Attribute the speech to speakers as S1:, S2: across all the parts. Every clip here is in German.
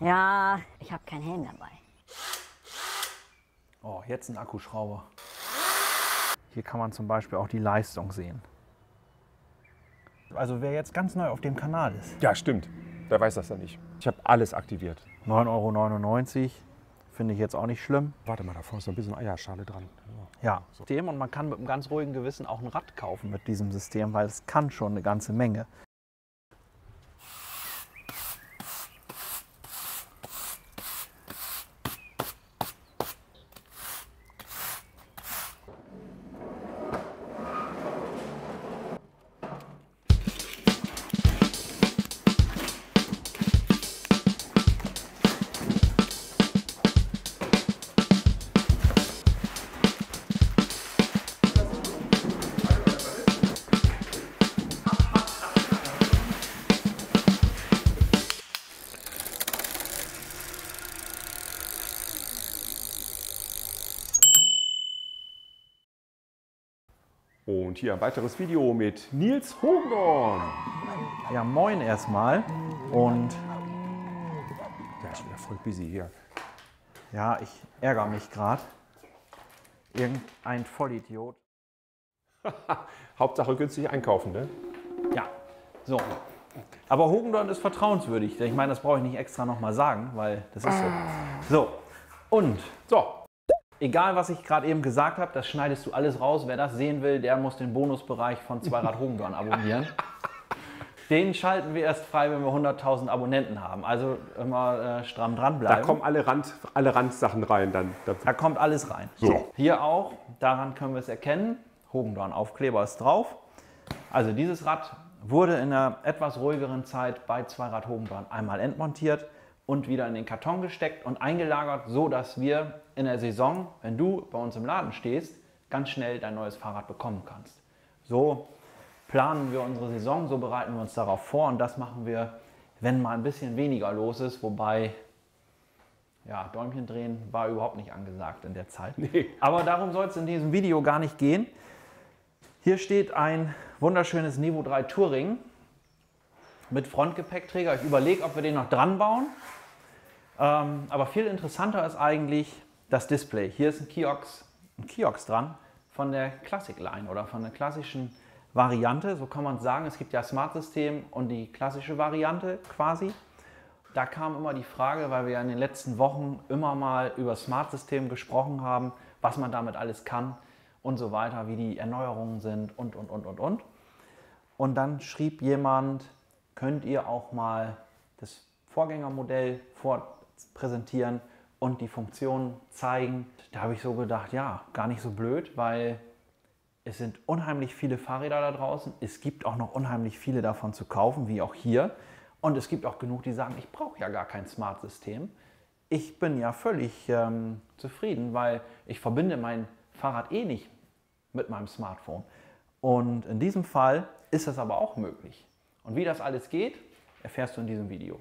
S1: Ja, ich habe keinen Helm dabei.
S2: Oh, jetzt ein Akkuschrauber. Hier kann man zum Beispiel auch die Leistung sehen. Also wer jetzt ganz neu auf dem Kanal ist.
S3: Ja, stimmt. Wer weiß das ja nicht. Ich habe alles aktiviert.
S2: 9,99 Euro finde ich jetzt auch nicht schlimm.
S3: Warte mal, da vorne ist noch ein bisschen Eierschale dran.
S2: Ja, System und man kann mit einem ganz ruhigen Gewissen auch ein Rad kaufen mit diesem System, weil es kann schon eine ganze Menge.
S3: Und hier ein weiteres Video mit Nils Hogendorn.
S2: Ja, moin erstmal. Und
S3: Der ist wieder voll busy hier.
S2: ja, ich ärgere mich gerade. Irgendein Vollidiot.
S3: Hauptsache günstig einkaufen, ne?
S2: Ja, so. Aber Hogendorn ist vertrauenswürdig. Ich meine, das brauche ich nicht extra nochmal sagen, weil das ist so. So, und
S3: So,
S2: egal was ich gerade eben gesagt habe, das schneidest du alles raus. Wer das sehen will, der muss den Bonusbereich von Zweirad Hogendorn abonnieren. Den schalten wir erst frei, wenn wir 100.000 Abonnenten haben. Also immer äh, stramm
S3: da
S2: dranbleiben.
S3: kommen alle, Rand, alle Randsachen rein dann. Da-
S2: Da kommt alles rein.
S3: So.
S2: Hier auch, daran können wir es erkennen. Hogendorn-Aufkleber ist drauf. Also dieses Rad wurde in einer etwas ruhigeren Zeit bei Zweirad Hogendorn einmal entmontiert und wieder in den Karton gesteckt und eingelagert, so dass wir in der Saison, wenn du bei uns im Laden stehst, ganz schnell dein neues Fahrrad bekommen kannst. So planen wir unsere Saison, so bereiten wir uns darauf vor und das machen wir, wenn mal ein bisschen weniger los ist, wobei ja, Däumchen drehen war überhaupt nicht angesagt in der Zeit.
S3: Nee.
S2: Aber darum soll es in diesem Video gar nicht gehen. Hier steht ein wunderschönes Niveau 3 Touring mit Frontgepäckträger. Ich überlege, ob wir den noch dran bauen. Ähm, aber viel interessanter ist eigentlich das Display. Hier ist ein Kiox, ein Kiox dran von der Classic Line oder von der klassischen Variante. So kann man sagen. Es gibt ja Smart System und die klassische Variante quasi. Da kam immer die Frage, weil wir ja in den letzten Wochen immer mal über Smart System gesprochen haben, was man damit alles kann und so weiter, wie die Erneuerungen sind und, und, und, und, und. Und dann schrieb jemand, könnt ihr auch mal das Vorgängermodell vorpräsentieren und die Funktionen zeigen. Da habe ich so gedacht, ja, gar nicht so blöd, weil es sind unheimlich viele Fahrräder da draußen. Es gibt auch noch unheimlich viele davon zu kaufen, wie auch hier. Und es gibt auch genug, die sagen, ich brauche ja gar kein Smart-System. Ich bin ja völlig ähm, zufrieden, weil ich verbinde mein Fahrrad eh nicht mit meinem Smartphone. Und in diesem Fall ist das aber auch möglich. Und wie das alles geht, erfährst du in diesem Video.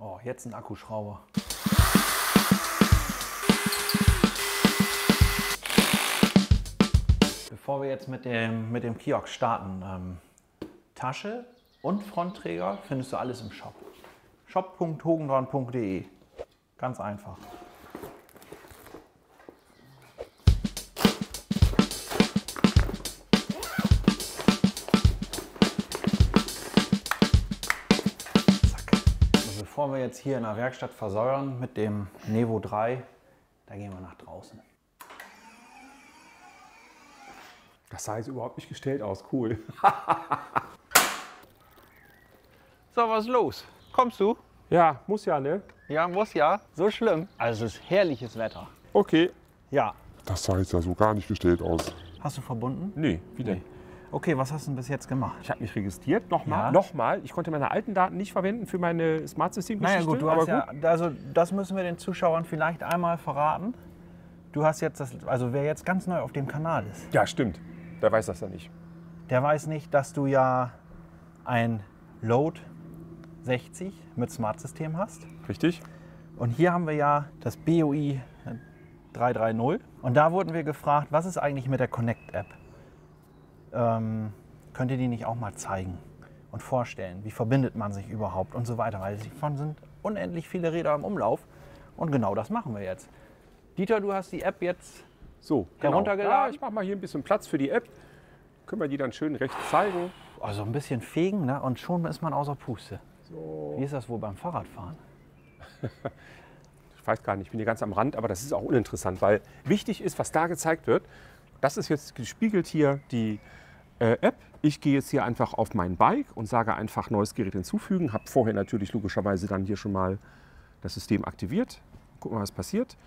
S2: Oh, jetzt ein Akkuschrauber. Bevor wir jetzt mit dem, mit dem Kiosk starten, ähm, Tasche und Frontträger findest du alles im Shop. shop.hogendorn.de. Ganz einfach. Und bevor wir jetzt hier in der Werkstatt versäuern mit dem Nevo 3, da gehen wir nach draußen.
S3: Das sah jetzt überhaupt nicht gestellt aus. Cool.
S2: So, was ist los? Kommst du?
S3: Ja, muss ja, ne?
S2: Ja, muss ja. So schlimm. Also es ist herrliches Wetter.
S3: Okay.
S2: Ja.
S4: Das sah jetzt ja so gar nicht gestellt aus.
S2: Hast du verbunden?
S3: Nee, wie denn?
S2: Okay, was hast du denn bis jetzt gemacht?
S3: Ich habe mich registriert, nochmal.
S2: Ja.
S3: Nochmal. Ich konnte meine alten Daten nicht verwenden für meine Smart System-Geschichte.
S2: Naja gut, du
S3: aber
S2: hast ja, also das müssen wir den Zuschauern vielleicht einmal verraten. Du hast jetzt das, also wer jetzt ganz neu auf dem Kanal ist,
S3: Ja, stimmt. Wer weiß das ja nicht.
S2: der weiß nicht, dass du ja ein Load 60 mit Smart-System hast.
S3: Richtig?
S2: Und hier haben wir ja das BOI 330. Und da wurden wir gefragt, was ist eigentlich mit der Connect-App? Ähm, könnt ihr die nicht auch mal zeigen und vorstellen? Wie verbindet man sich überhaupt und so weiter? Weil davon sind unendlich viele Räder im Umlauf. Und genau das machen wir jetzt. Dieter, du hast die App jetzt
S3: So,
S2: Heruntergeladen?
S3: Ja, ich mache mal hier ein bisschen Platz für die App. Können wir die dann schön rechts zeigen.
S2: also ein bisschen fegen ne? und schon ist man außer Puste. Wie ist das wohl beim Fahrradfahren?
S3: Ich weiß gar nicht, ich bin hier ganz am Rand, aber das ist auch uninteressant, weil wichtig ist, was da gezeigt wird. Das ist jetzt gespiegelt hier die äh, App. Ich gehe jetzt hier einfach auf mein Bike und sage einfach neues Gerät hinzufügen. Habe vorher natürlich logischerweise dann hier schon mal das System aktiviert. Gucken wir, was passiert.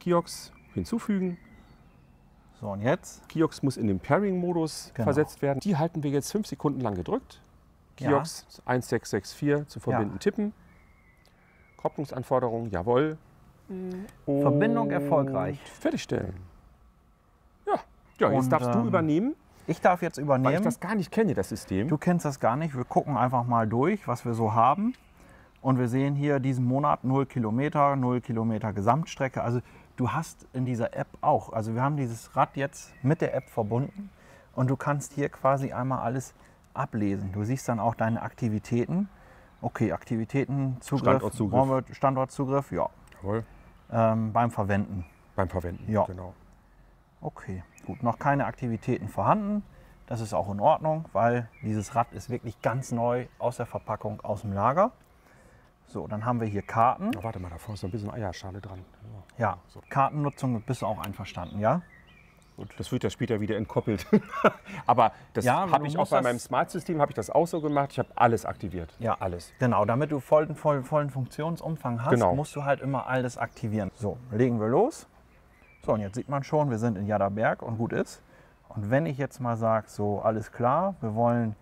S3: Kiox hinzufügen.
S2: So, und jetzt?
S3: Kiox muss in den Pairing-Modus
S2: Genau.
S3: versetzt werden. Die halten wir jetzt fünf Sekunden lang gedrückt.
S2: Ja.
S3: Kiox 1664 zu verbinden,
S2: Ja.
S3: tippen. Kopplungsanforderungen, jawohl.
S2: Verbindung
S3: Und
S2: erfolgreich.
S3: Fertigstellen. Ja, ja jetzt
S2: Und,
S3: darfst du
S2: ähm,
S3: übernehmen,
S2: Ich darf jetzt
S3: weil ich
S2: übernehmen.
S3: das gar nicht kenne, das System.
S2: Du kennst das gar nicht. Wir gucken einfach mal durch, was wir so haben. Und wir sehen hier diesen Monat 0 Kilometer, 0 Kilometer Gesamtstrecke. Also du hast in dieser App auch, also wir haben dieses Rad jetzt mit der App verbunden und du kannst hier quasi einmal alles ablesen. Du siehst dann auch deine Aktivitäten. Okay, Aktivitäten, Zugriff,
S3: Standortzugriff.
S2: Standortzugriff, ja,
S3: Jawohl.
S2: ähm, beim Verwenden.
S3: Beim Verwenden.
S2: Ja.
S3: Genau.
S2: Okay, gut, noch keine Aktivitäten vorhanden. Das ist auch in Ordnung, weil dieses Rad ist wirklich ganz neu aus der Verpackung, aus dem Lager. So, dann haben wir hier Karten.
S3: Oh, warte mal, da vorne ist noch ein bisschen Eierschale dran.
S2: Ja, Kartennutzung bist du auch einverstanden, ja?
S3: Gut, das wird ja später wieder entkoppelt. Aber das
S2: Ja,
S3: habe ich auch bei meinem Smart-System habe ich das auch so gemacht. Ich habe alles aktiviert.
S2: Ja.
S3: alles.
S2: Genau, damit du vollen, vollen, vollen Funktionsumfang hast,
S3: Genau.
S2: musst du halt immer alles aktivieren. So, legen wir los. So, und jetzt sieht man schon, wir sind in Jadaberg und gut ist. Und wenn ich jetzt mal sage, so alles klar, wir wollen,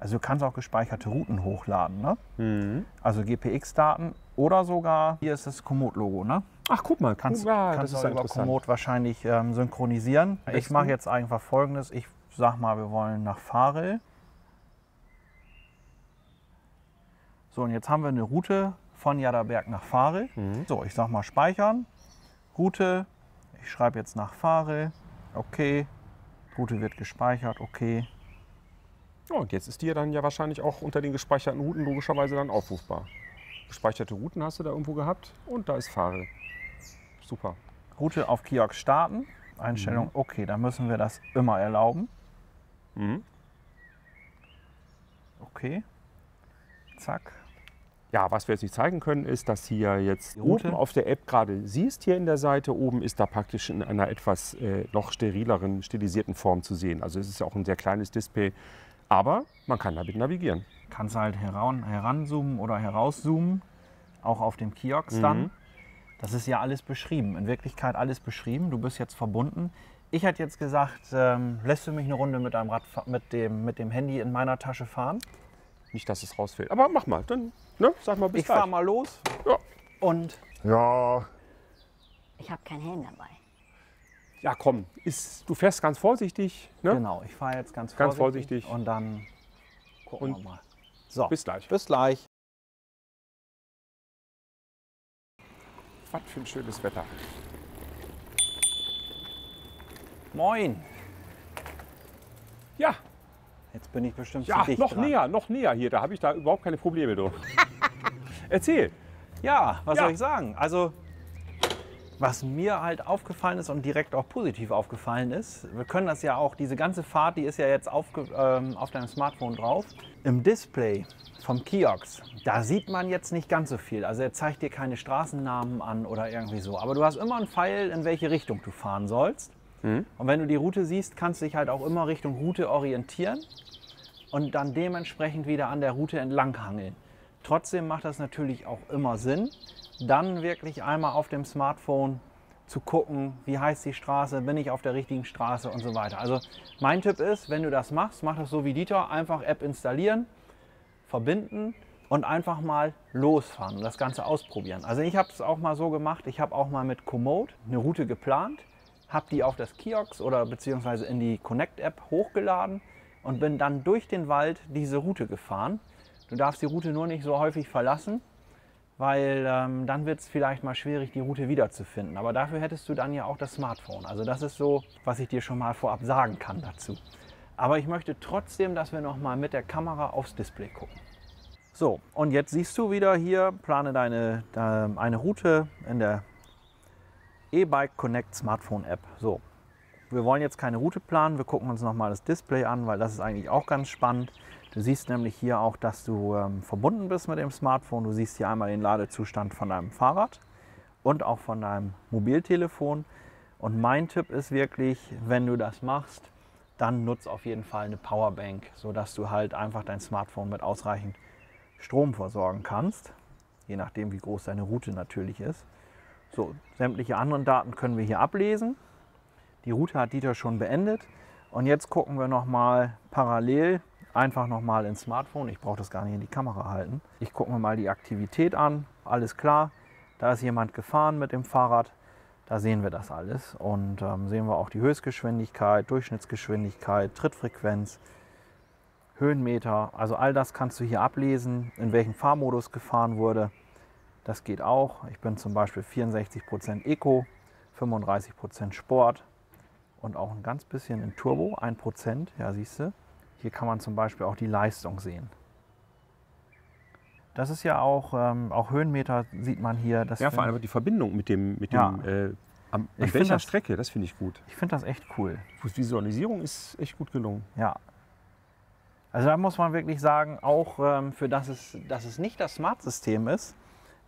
S2: also du kannst auch gespeicherte Routen hochladen, ne?
S3: Mhm.
S2: Also GPX-Daten oder sogar, hier ist das Komoot-Logo, ne?
S3: Ach, guck mal,
S2: Kannst,
S3: ja,
S2: kannst
S3: das
S2: du über. Komoot wahrscheinlich ähm, synchronisieren. Ich
S3: besten-
S2: mache jetzt einfach folgendes. Ich sag mal, wir wollen nach Farel. So, und jetzt haben wir eine Route von Jadaberg nach Farel.
S3: Mhm.
S2: So, ich sag mal speichern. Route. Ich schreibe jetzt nach Farel. Okay. Route wird gespeichert. Okay.
S3: Ja, und jetzt ist die ja dann ja wahrscheinlich auch unter den gespeicherten Routen logischerweise dann aufrufbar. Gespeicherte Routen hast du da irgendwo gehabt und da ist Fahre. Super.
S2: Route auf Kiosk starten. Einstellung. Okay, dann müssen wir das immer erlauben.
S3: Mhm.
S2: Okay. Zack.
S3: Ja, was wir jetzt nicht zeigen können, ist, dass hier jetzt
S2: Die Route.
S3: oben auf der App gerade siehst, hier in der Seite, oben ist da praktisch in einer etwas äh, noch sterileren, stilisierten Form zu sehen. Also es ist ja auch ein sehr kleines Display, aber man kann damit navigieren.
S2: kannst halt heran, heranzoomen oder herauszoomen, auch auf dem Kiosk dann. Das ist ja alles beschrieben, in Wirklichkeit alles beschrieben. Du bist jetzt verbunden. Ich hätte jetzt gesagt, ähm, lässt du mich eine Runde mit, deinem Rad, mit, dem, mit dem Handy in meiner Tasche fahren?
S3: Nicht, dass es rausfällt. Aber mach mal, dann ne, sag mal bis
S2: ich fahre mal los
S3: Ja.
S2: und
S4: Ja,
S1: Ich habe keinen Helm dabei.
S3: Ja, komm, ist, du fährst ganz vorsichtig. Ne?
S2: genau, ich fahre jetzt ganz,
S3: Ganz
S2: vorsichtig,
S3: vorsichtig.
S2: und dann gucken
S3: Und
S2: wir mal. So,
S3: Bis gleich.
S2: bis gleich.
S3: Was für ein schönes Wetter.
S2: Moin.
S3: Ja,
S2: Jetzt bin ich bestimmt
S3: ja,
S2: zu dicht
S3: noch
S2: dran.
S3: näher, noch näher hier. Da habe ich da überhaupt keine Probleme drin. Erzähl.
S2: Ja, was
S3: Ja.
S2: soll ich sagen? Also, was mir halt aufgefallen ist und direkt auch positiv aufgefallen ist, wir können das ja auch, diese ganze Fahrt, die ist ja jetzt aufge, ähm, auf deinem Smartphone drauf. Im Display vom Kiosk, da sieht man jetzt nicht ganz so viel. Also er zeigt dir keine Straßennamen an oder irgendwie so. Aber du hast immer einen Pfeil, in welche Richtung du fahren sollst. Und wenn du die Route siehst, kannst du dich halt auch immer Richtung Route orientieren und dann dementsprechend wieder an der Route entlanghangeln. Trotzdem macht das natürlich auch immer Sinn, dann wirklich einmal auf dem Smartphone zu gucken, wie heißt die Straße, bin ich auf der richtigen Straße und so weiter. Also mein Tipp ist, wenn du das machst, mach das so wie Dieter, einfach App installieren, verbinden und einfach mal losfahren und das Ganze ausprobieren. Also ich habe es auch mal so gemacht, ich habe auch mal mit Komoot eine Route geplant, habe die auf das Kiosk oder beziehungsweise in die Connect-App hochgeladen und bin dann durch den Wald diese Route gefahren. Du darfst die Route nur nicht so häufig verlassen, weil ähm, dann wird es vielleicht mal schwierig, die Route wiederzufinden. Aber dafür hättest du dann ja auch das Smartphone. Also das ist so, was ich dir schon mal vorab sagen kann dazu. Aber ich möchte trotzdem, dass wir noch mal mit der Kamera aufs Display gucken. So, und jetzt siehst du wieder hier, plane deine, de, eine Route in der E-Bike Connect Smartphone App. So, wir wollen jetzt keine Route planen, wir gucken uns nochmal das Display an, weil das ist eigentlich auch ganz spannend. Du siehst nämlich hier auch, dass du ähm, verbunden bist mit dem Smartphone. Du siehst hier einmal den Ladezustand von deinem Fahrrad und auch von deinem Mobiltelefon. Und mein Tipp ist wirklich, wenn du das machst, dann nutz auf jeden Fall eine Powerbank, sodass du halt einfach dein Smartphone mit ausreichend Strom versorgen kannst, je nachdem wie groß deine Route natürlich ist. So, sämtliche anderen Daten können wir hier ablesen. Die Route hat Dieter schon beendet. Und jetzt gucken wir nochmal parallel einfach nochmal ins Smartphone. Ich brauche das gar nicht in die Kamera halten. Ich gucke mir mal die Aktivität an. Alles klar. Da ist jemand gefahren mit dem Fahrrad. Da sehen wir das alles. Und ähm, sehen wir auch die Höchstgeschwindigkeit, Durchschnittsgeschwindigkeit, Trittfrequenz, Höhenmeter. Also all das kannst du hier ablesen, in welchem Fahrmodus gefahren wurde. Das geht auch. Ich bin zum Beispiel 64% Eco, 35% Sport und auch ein ganz bisschen in Turbo, 1%. Ja, siehst du. Hier kann man zum Beispiel auch die Leistung sehen. Das ist ja auch, ähm, auch Höhenmeter sieht man hier.
S3: Ja, vor allem die Verbindung mit dem, mit
S2: Ja.
S3: dem äh, an
S2: find
S3: welcher
S2: das-
S3: Strecke, das finde ich gut.
S2: ich finde das echt cool.
S3: Die Visualisierung ist echt gut gelungen.
S2: Ja. Also da muss man wirklich sagen, auch ähm, für das es, dass es nicht das Smart-System ist,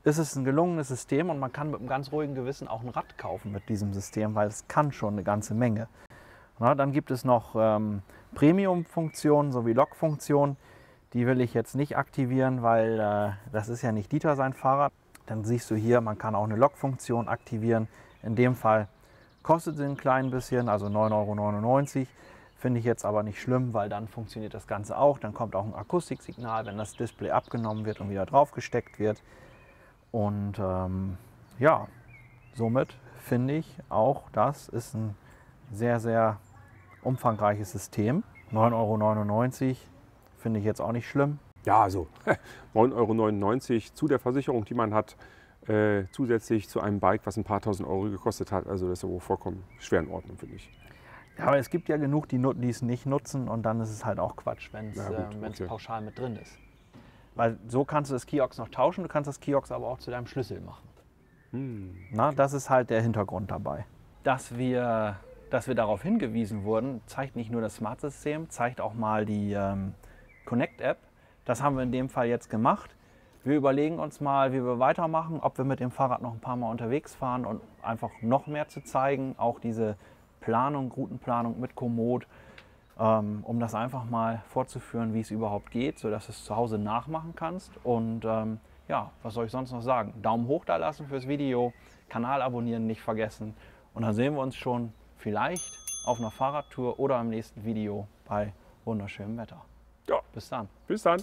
S2: ist es ein gelungenes System und man kann mit einem ganz ruhigen Gewissen auch ein Rad kaufen mit diesem System, weil es kann schon eine ganze Menge. Na, dann gibt es noch ähm, Premium-Funktionen sowie Lock-Funktionen. Die will ich jetzt nicht aktivieren, weil äh, das ist ja nicht Dieter sein Fahrrad. Dann siehst du hier, man kann auch eine Lock-Funktion aktivieren. In dem Fall kostet sie ein klein bisschen, also 9,99 Euro. Finde ich jetzt aber nicht schlimm, weil dann funktioniert das Ganze auch. Dann kommt auch ein Akustiksignal, wenn das Display abgenommen wird und wieder draufgesteckt wird. Und ähm, ja, somit finde ich auch, das ist ein sehr, sehr umfangreiches System. 9,99 Euro finde ich jetzt auch nicht schlimm.
S3: Ja, also 9,99 Euro zu der Versicherung, die man hat, äh, zusätzlich zu einem Bike, was ein paar tausend Euro gekostet hat. Also das ist ja wohl vollkommen schwer in Ordnung, finde ich.
S2: Ja, aber es gibt ja genug, die es nicht nutzen und dann ist es halt auch Quatsch, wenn es
S3: Ja,
S2: äh,
S3: okay.
S2: pauschal mit drin ist. Weil so kannst du das Kiosk noch tauschen, du kannst das Kiosk aber auch zu deinem Schlüssel machen.
S3: Hm.
S2: Na, das ist halt der Hintergrund dabei. Dass wir, dass wir darauf hingewiesen wurden, zeigt nicht nur das Smart-System, zeigt auch mal die ähm, Connect-App. Das haben wir in dem Fall jetzt gemacht. Wir überlegen uns mal, wie wir weitermachen, ob wir mit dem Fahrrad noch ein paar Mal unterwegs fahren und einfach noch mehr zu zeigen, auch diese Planung, Routenplanung mit Komoot, ähm, um das einfach mal vorzuführen, wie es überhaupt geht, sodass du es zu Hause nachmachen kannst. Und ähm, ja, was soll ich sonst noch sagen? Daumen hoch da lassen fürs Video, Kanal abonnieren nicht vergessen. Und dann sehen wir uns schon vielleicht auf einer Fahrradtour oder im nächsten Video bei wunderschönem Wetter.
S3: Ja.
S2: Bis dann.
S3: Bis dann.